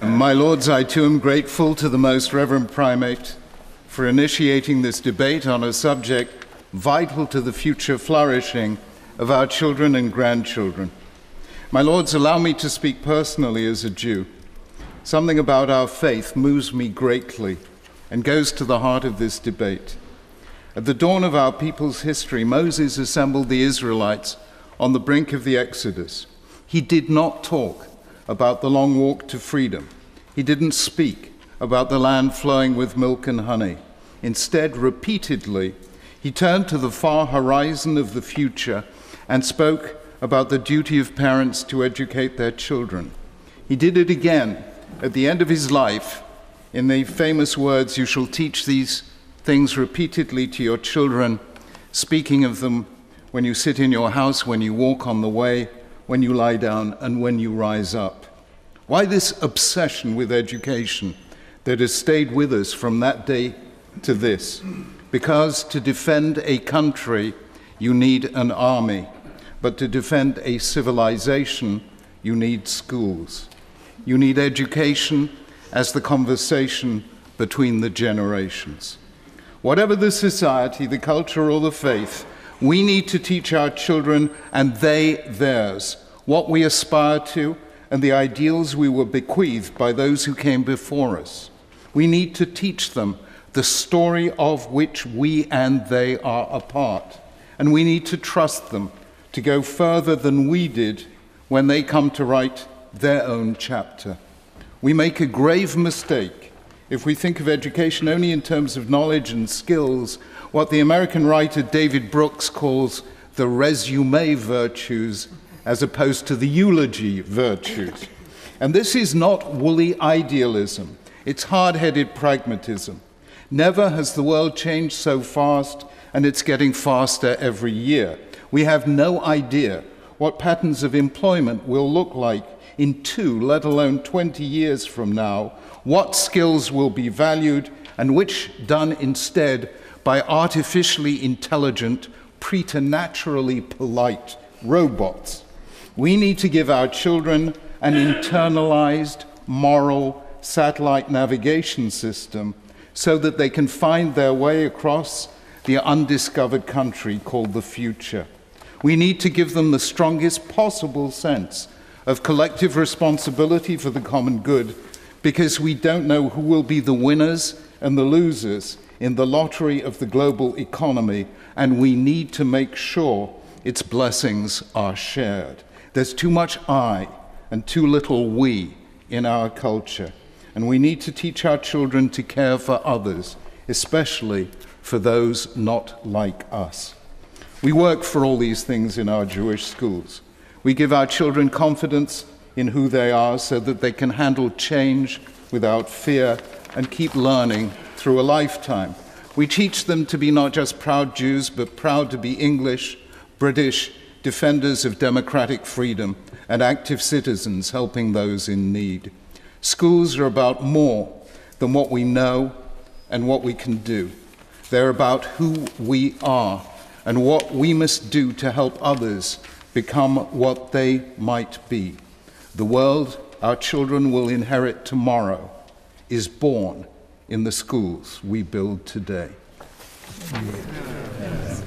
My Lords, I too am grateful to the Most Reverend Primate for initiating this debate on a subject vital to the future flourishing of our children and grandchildren. My Lords, allow me to speak personally as a Jew. Something about our faith moves me greatly and goes to the heart of this debate. At the dawn of our people's history, Moses assembled the Israelites on the brink of the Exodus. He did not talk about the long walk to freedom. He didn't speak about the land flowing with milk and honey. Instead, repeatedly, he turned to the far horizon of the future and spoke about the duty of parents to educate their children. He did it again at the end of his life in the famous words, You shall teach these things repeatedly to your children, speaking of them when you sit in your house, when you walk on the way, when you lie down, and when you rise up. Why this obsession with education that has stayed with us from that day to this? Because to defend a country, you need an army, but to defend a civilization, you need schools. You need education as the conversation between the generations. Whatever the society, the culture, or the faith, we need to teach our children and they theirs what we aspire to and the ideals we were bequeathed by those who came before us. We need to teach them the story of which we and they are a part. And we need to trust them to go further than we did when they come to write their own chapter. We make a grave mistake if we think of education only in terms of knowledge and skills, what the American writer David Brooks calls the resume virtues as opposed to the eulogy virtues. And this is not woolly idealism, it's hard headed pragmatism. Never has the world changed so fast, and it's getting faster every year. We have no idea what patterns of employment will look like in two, let alone 20 years from now, what skills will be valued and which done instead by artificially intelligent, preternaturally polite robots. We need to give our children an internalized, moral satellite navigation system so that they can find their way across the undiscovered country called the future. We need to give them the strongest possible sense of collective responsibility for the common good because we don't know who will be the winners and the losers in the lottery of the global economy, and we need to make sure its blessings are shared. There's too much I and too little we in our culture, and we need to teach our children to care for others, especially for those not like us. We work for all these things in our Jewish schools. We give our children confidence in who they are so that they can handle change without fear and keep learning through a lifetime. We teach them to be not just proud Jews, but proud to be English, British, defenders of democratic freedom, and active citizens helping those in need. Schools are about more than what we know and what we can do. They're about who we are and what we must do to help others become what they might be. The world our children will inherit tomorrow is born in the schools we build today.